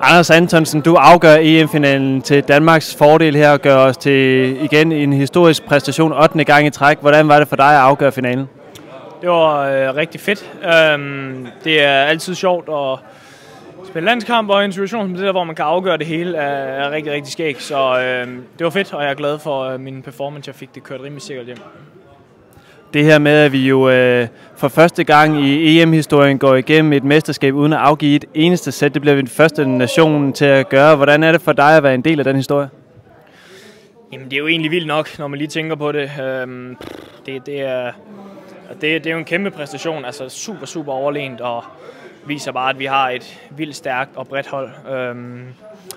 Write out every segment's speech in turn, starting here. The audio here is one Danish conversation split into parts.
Anders Antonsen, du afgør EM-finalen til Danmarks fordel her og gør os til igen en historisk præstation 8. gang i træk. Hvordan var det for dig at afgøre finalen? Det var øh, rigtig fedt. Øhm, det er altid sjovt at spille landskamp, og en situation som det der, hvor man kan afgøre det hele, er, er rigtig, rigtig skæg. Så øh, det var fedt, og jeg er glad for øh, min performance. Jeg fik det kørt rimelig sikkert hjem. Det her med, at vi jo øh, for første gang i EM-historien går igennem et mesterskab uden at afgive et eneste sæt, det bliver vi den første nation til at gøre. Hvordan er det for dig at være en del af den historie? Jamen, det er jo egentlig vildt nok, når man lige tænker på det. Øhm, det, det, er, det, det er jo en kæmpe præstation, altså super, super overlænt, og viser bare, at vi har et vildt stærkt og bredt hold. Øhm,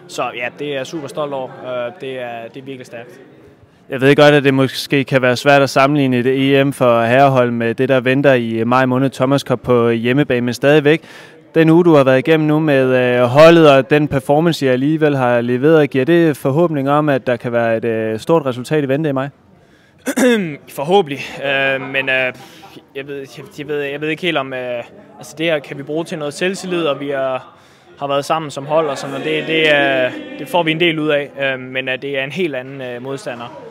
så ja, det er jeg super stolt over. Øh, det, er, det er virkelig stærkt. Jeg ved godt, at det måske kan være svært at sammenligne et EM for herrehold med det, der venter i maj måned Thomas Cup på hjemmebane, men stadigvæk, den uge, du har været igennem nu med øh, holdet og den performance, jeg alligevel har leveret, giver det forhåbning om, at der kan være et øh, stort resultat i vente i mig? Forhåbentlig, øh, men øh, jeg, ved, jeg, jeg, ved, jeg ved ikke helt om, øh, altså det her kan vi bruge til noget selvtillid, og vi er, har været sammen som hold og sådan noget. Det, det, øh, det får vi en del ud af, øh, men øh, det er en helt anden øh, modstander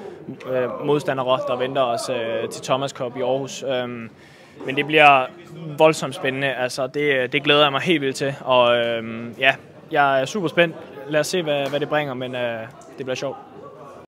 øh, modstandere, der venter os øh, til Thomas Cup i Aarhus. Øhm, men det bliver voldsomt spændende. Altså, det, øh, det glæder jeg mig helt vildt til. Og øhm, ja, jeg er super spændt. Lad os se, hvad, hvad det bringer, men øh, det bliver sjovt.